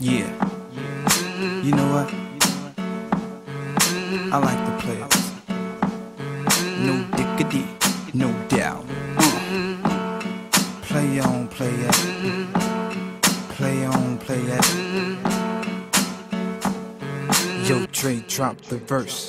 Yeah. You know what? I like the players. No diggity, no doubt. Play on, play it. Play on, play it. Yo, Dre, drop the verse.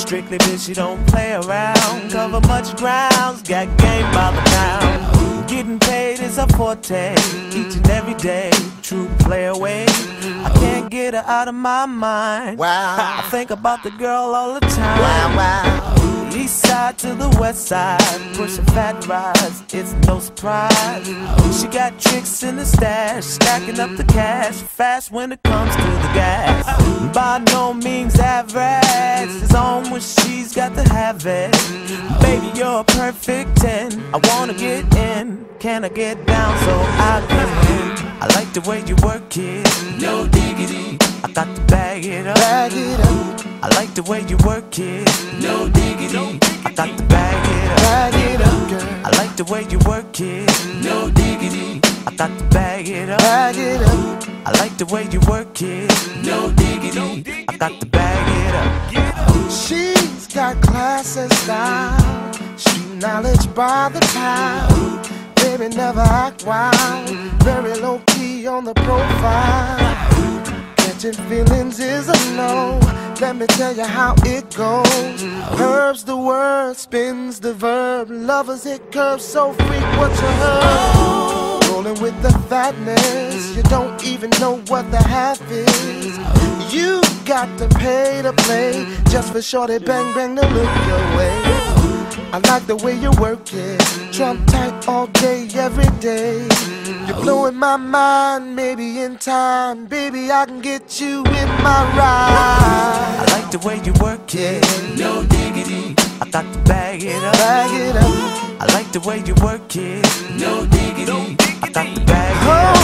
Strictly bitch, she don't play around. Cover much grounds, got game by the pound. Getting paid is a forte, each and every day. True play away. I can't get her out of my mind. Wow. I think about the girl all the time. Wow, wow. East side to the west side, pushing fat rides, it's no surprise. She got tricks in the stash, stacking up the cash, fast when it comes to the gas. By no means average, it's on when she's got to have it. Baby, you're a perfect 10. I wanna get in, can I get down so I can? I like the way you work it, no diggity. I got to bag it up. Bag it up, I like the way you work it. No diggity. I got to bag it up. bag it up, girl. I like the way you work it. No diggity. I got to bag it up. Bag it up, I like the way you work it. No diggity. I got to bag it up. She's got class and style, street knowledge by the pound. Baby never act wild, very low key on the profile. Catching feelings is a no. Let me tell you how it goes. Herbs the word, spins the verb. Lovers it curves so frequent you heard. Rolling with the fatness, you don't even know what the half is. You got to pay to play just for shorty bang bang to look your way. I like the way you work it, trump tight all day, every day. You're blowing my mind, maybe in time, baby I can get you in my ride. I like the way you work it. No diggity. I got to bag it up. Bag it up, I like the way you work it. No diggity. I got to bag it up.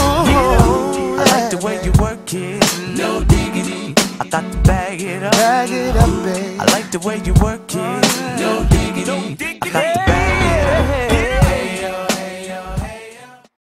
oh, I like the way you work it. No diggity. I got to bag it up. bag it up, babe. I like the way you work it.